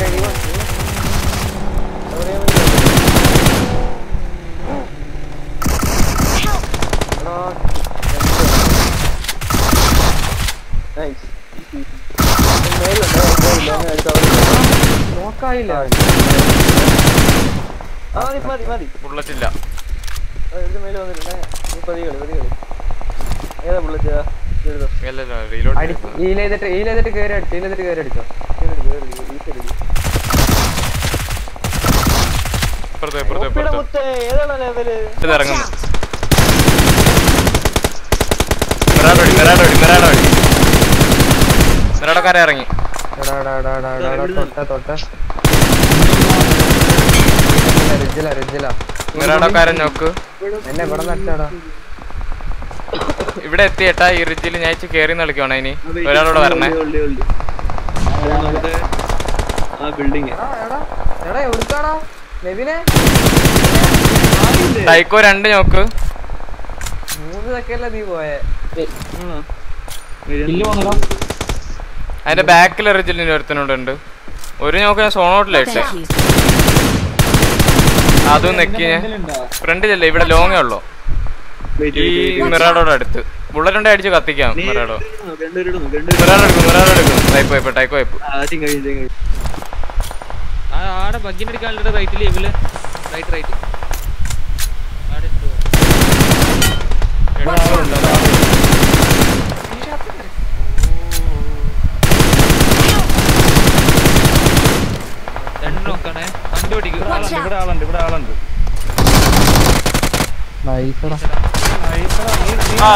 കഴിയുമോ നോക്കായില്ല മതി മതി മതി. ബുള്ളറ്റ് ഇല്ല. ഇത് മേലെ വന്നിട്ടുണ്ട്. നീ പതി കളി പതി കളി ഏതാ ബുള്ളറ്റ് റീലോഡ് ഹീൽ ചെയ്തിട്ട് ഹീൽ ചെയ്തിട്ട് കയറി അടിച്ചു ഹീൽ ചെയ്തിട്ട് കയറി അടിച്ചോ. ഇപ്പുറത്ത് ഇപ്പുറത്ത് ഇപ്പുറത്ത് മുത്തേ ഏതാണ് ലെവൽ? ഇത് ഇറങ്ങുന്നു. മെറാഡോടി മെറാഡോടി മെറാഡോടി മിറാഡോക്കാരെ ഇറങ്ങി. റിജില റിജില മിറാഡോക്കാരൻ നോക്ക്. എന്നെ ഇവിടെ നട്ടാടാ ഇവിടെ എത്തിയേട്ടാ ഈ റിജിൽ ഞാൻ കേറി കളിക്കുവാണ് ഇനി. ഒരാളോട് വരണേ. ആ ബിൽഡിങ് എടാ എടാ ടൈക്കോ രണ്ട് നോക്ക് മൂന്ന് സെക്കൻഡിലാ നീ പോയെ. അതിന്റെ ബാക്കിൽ റിജിലിന് ഒരുത്തനോടുണ്ട് ഒരു നോക്ക് ഞാൻ സോണോട്ടിലാ ഇട്ടേ. Thank അതും നെക്കി ഞാൻ ഫ്രണ്ടിലല്ലേ ഇവിടെ ലോങ്ങേ ഉള്ളു. ഈ മിറാഡോടെ അടുത്ത്. ബുള്ളറ്റ് ഉണ്ടെ അടിച്ച് കത്തിക്കാം മിറാഡോ മിറാഡോ എടുക്കും മിറാഡോ എടുക്കും. ടൈപ്പ് വൈപ്പ് ടൈപ്പ് ആടെ ബഗ്ഗിന്റെ അടിക്കാനുള്ള റൈറ്റിൽ ഇവൽ റൈറ്റ് റൈറ്റ് രണ്ട് നോക്കണേ. വണ്ടി ഓടിക്കും. ഇവിടെ ആളുണ്ട് ഇവിടെ ആളുണ്ട് നൈസടാ ആ,